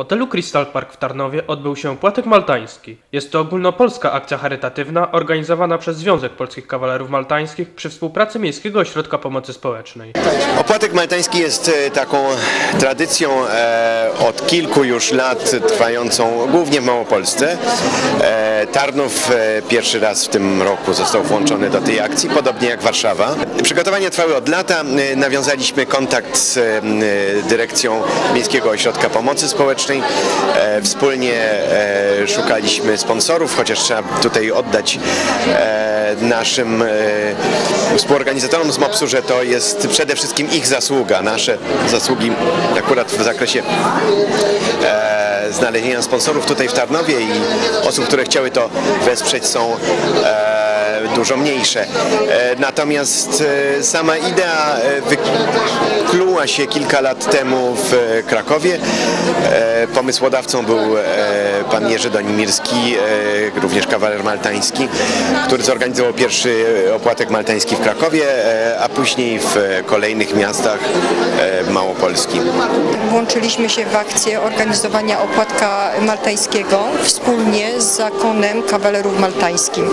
hotelu Crystal Park w Tarnowie odbył się Płatek Maltański. Jest to ogólnopolska akcja charytatywna organizowana przez Związek Polskich Kawalerów Maltańskich przy współpracy Miejskiego Ośrodka Pomocy Społecznej. Opłatek maltański jest e, taką tradycją e, od kilku już lat trwającą głównie w Małopolsce. E, Tarnów pierwszy raz w tym roku został włączony do tej akcji, podobnie jak Warszawa. Przygotowania trwały od lata. Nawiązaliśmy kontakt z dyrekcją Miejskiego Ośrodka Pomocy Społecznej. E, Wspólnie e, szukaliśmy sponsorów, chociaż trzeba tutaj oddać e, naszym współorganizatorom z MOPS-u, że to jest przede wszystkim ich zasługa, nasze zasługi akurat w zakresie znalezienia sponsorów tutaj w Tarnowie i osób, które chciały to wesprzeć są dużo mniejsze. E, natomiast e, sama idea e, wykluła się kilka lat temu w Krakowie. Pomysłodawcą był pan Jerzy Donimirski, również kawaler maltański, który zorganizował pierwszy opłatek maltański w Krakowie, a później w kolejnych miastach Małopolski. Włączyliśmy się w akcję organizowania opłatka maltańskiego wspólnie z zakonem kawalerów maltańskim.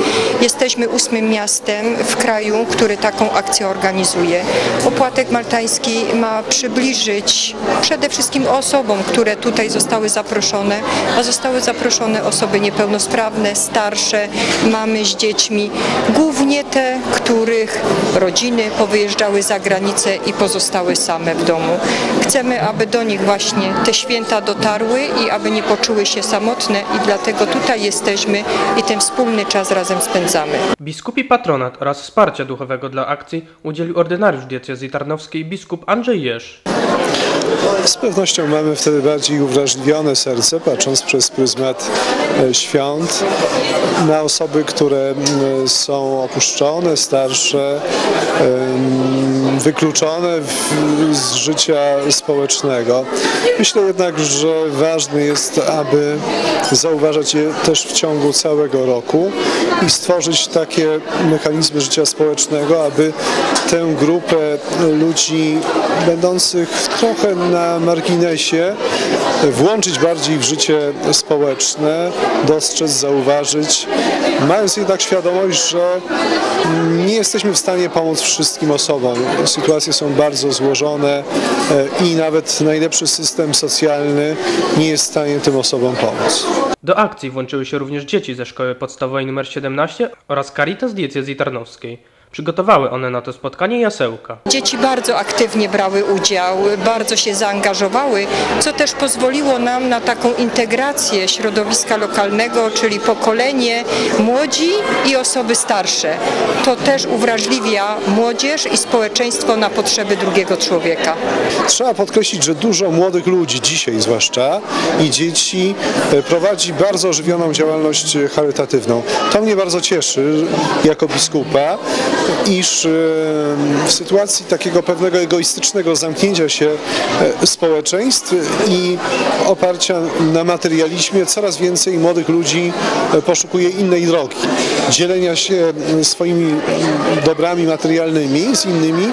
Jesteśmy ósmym miastem w kraju, który taką akcję organizuje. Opłatek maltański ma przybliżyć przede wszystkim osobom, które tutaj zostały zaproszone, a zostały zaproszone osoby niepełnosprawne, starsze, mamy z dziećmi, głównie te, których rodziny powyjeżdżały za granicę i pozostały same w domu. Chcemy, aby do nich właśnie te święta dotarły i aby nie poczuły się samotne i dlatego tutaj jesteśmy i ten wspólny czas razem spędzamy. Biskupi patronat oraz wsparcia duchowego dla akcji udzielił ordynariusz diecezji tarnowskiej biskup Andrzej Jerz. Z pewnością mamy wtedy bardziej uwrażliwione serce, patrząc przez pryzmat e, świąt na osoby, które m, są opuszczone, starsze, em, wykluczone z życia społecznego. Myślę jednak, że ważne jest, aby zauważać je też w ciągu całego roku i stworzyć takie mechanizmy życia społecznego, aby tę grupę ludzi będących trochę na marginesie włączyć bardziej w życie społeczne, dostrzec, zauważyć, mając jednak świadomość, że nie jesteśmy w stanie pomóc wszystkim osobom. Sytuacje są bardzo złożone e, i nawet najlepszy system socjalny nie jest w stanie tym osobom pomóc. Do akcji włączyły się również dzieci ze szkoły podstawowej nr 17 oraz Caritas diecezji tarnowskiej. Przygotowały one na to spotkanie jasełka. Dzieci bardzo aktywnie brały udział, bardzo się zaangażowały, co też pozwoliło nam na taką integrację środowiska lokalnego, czyli pokolenie młodzi i osoby starsze. To też uwrażliwia młodzież i społeczeństwo na potrzeby drugiego człowieka. Trzeba podkreślić, że dużo młodych ludzi, dzisiaj zwłaszcza, i dzieci e, prowadzi bardzo ożywioną działalność charytatywną. To mnie bardzo cieszy jako biskupa, iż w sytuacji takiego pewnego egoistycznego zamknięcia się e, społeczeństw i oparcia na materializmie coraz więcej młodych ludzi e, poszukuje innej drogi. Dzielenia się swoimi dobrami materialnymi z innymi,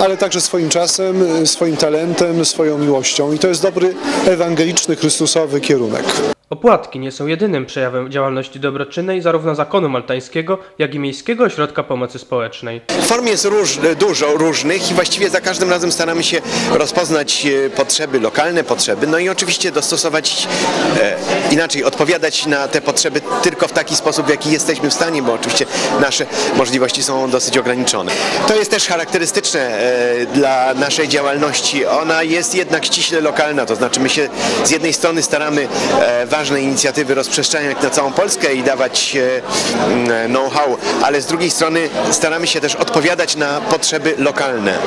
ale także swoim czasem, e, swoim talentem, swoją miłością. I to jest dobry, ewangeliczny, chrystusowy kierunek. Opłatki nie są jedynym przejawem działalności dobroczynnej zarówno zakonu maltańskiego, jak i Miejskiego Ośrodka Pomocy Społecznej. Form jest róż, dużo różnych i właściwie za każdym razem staramy się rozpoznać e, potrzeby, lokalne potrzeby, no i oczywiście dostosować, e, inaczej odpowiadać na te potrzeby tylko w taki sposób, w jaki jesteśmy w stanie, bo oczywiście nasze możliwości są dosyć ograniczone. To jest też charakterystyczne e, dla naszej działalności. Ona jest jednak ściśle lokalna, to znaczy my się z jednej strony staramy e, ważne inicjatywy rozprzestrzeniać na całą Polskę i dawać e, know-how, ale z drugiej strony staramy się też odpowiadać na potrzeby lokalne.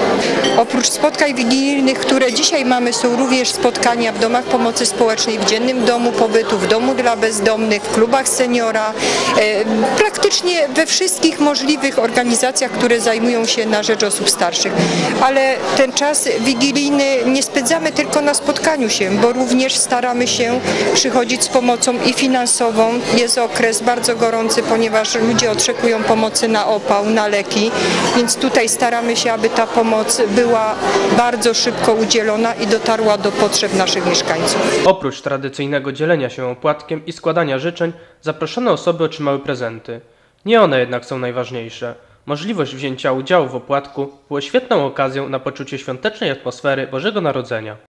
Oprócz spotkań wigilijnych, które dzisiaj mamy, są również spotkania w domach pomocy społecznej, w dziennym domu pobytu, w domu dla bezdomnych, w klubach seniora, e, praktycznie we wszystkich możliwych organizacjach, które zajmują się na rzecz osób starszych. Ale ten czas wigilijny nie spędzamy tylko na spotkaniu się, bo również staramy się przychodzić z pomocą i finansową. Jest okres bardzo gorący, ponieważ ludzie oczekują pomocy na opał, na leki, więc tutaj staramy się, aby ta pomoc była bardzo szybko udzielona i dotarła do potrzeb naszych mieszkańców. Oprócz tradycyjnego dzielenia się opłatkiem i składania życzeń, zaproszone osoby otrzymały prezenty. Nie one jednak są najważniejsze. Możliwość wzięcia udziału w opłatku było świetną okazją na poczucie świątecznej atmosfery Bożego Narodzenia.